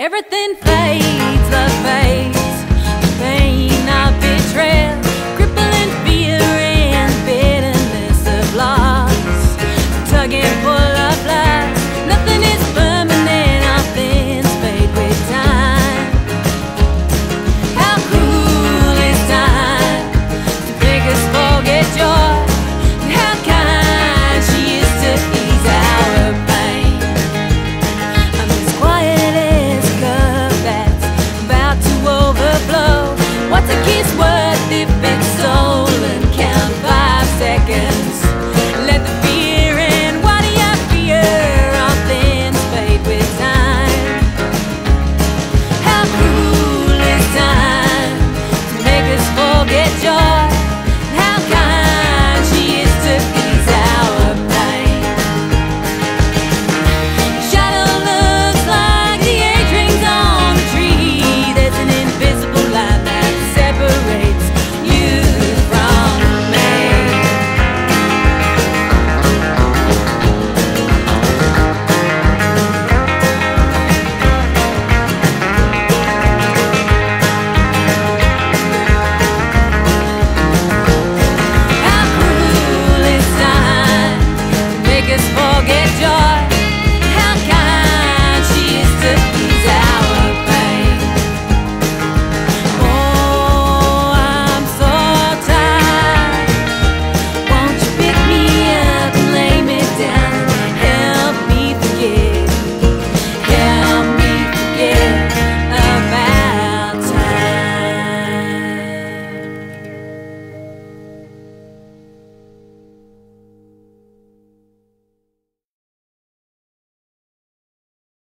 Everything fades, the fade. get joy.